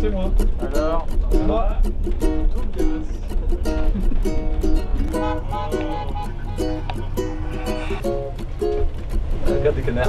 c'est moi. Alors C'est moi. Regarde des canards.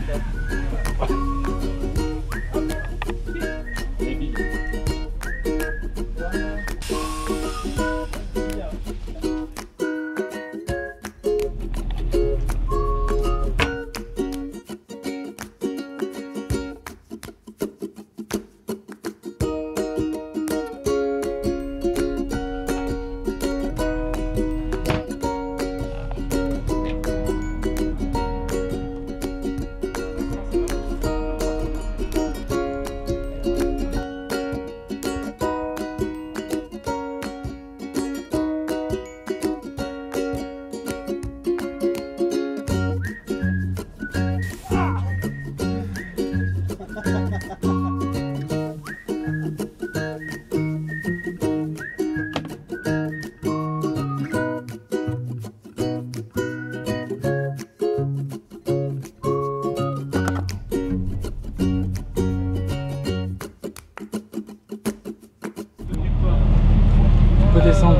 peut descendre.